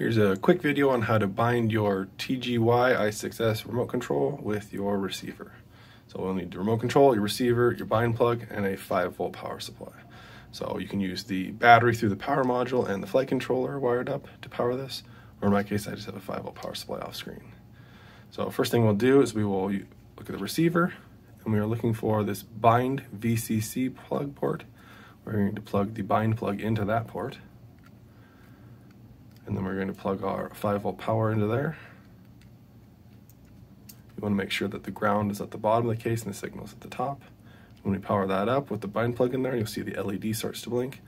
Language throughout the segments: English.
Here's a quick video on how to bind your TGY i6S remote control with your receiver. So we'll need the remote control, your receiver, your bind plug, and a 5 volt power supply. So you can use the battery through the power module and the flight controller wired up to power this, or in my case I just have a 5 volt power supply off screen. So first thing we'll do is we will look at the receiver, and we are looking for this bind VCC plug port. We're going to plug the bind plug into that port and then we're going to plug our 5 volt power into there. You want to make sure that the ground is at the bottom of the case and the signal is at the top. When we power that up with the bind plug in there, you'll see the LED starts to blink.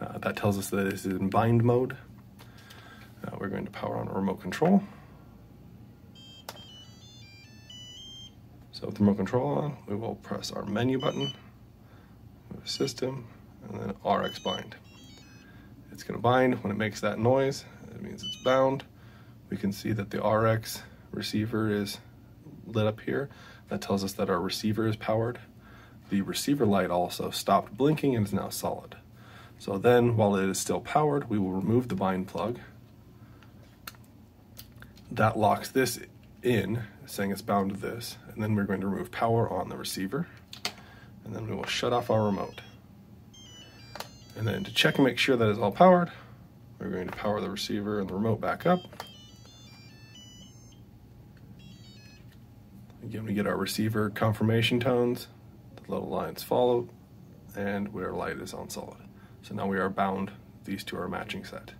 Uh, that tells us that it is in bind mode. Uh, we're going to power on a remote control. So with the remote control on, we will press our menu button, system, and then RX bind. It's going to bind when it makes that noise it means it's bound. We can see that the RX receiver is lit up here. That tells us that our receiver is powered. The receiver light also stopped blinking and is now solid. So then, while it is still powered, we will remove the bind plug. That locks this in, saying it's bound to this, and then we're going to remove power on the receiver, and then we will shut off our remote. And then to check and make sure that it's all powered, we're going to power the receiver and the remote back up. Again, we get our receiver confirmation tones, the little lines follow, and our light is on solid. So now we are bound, these two are matching set.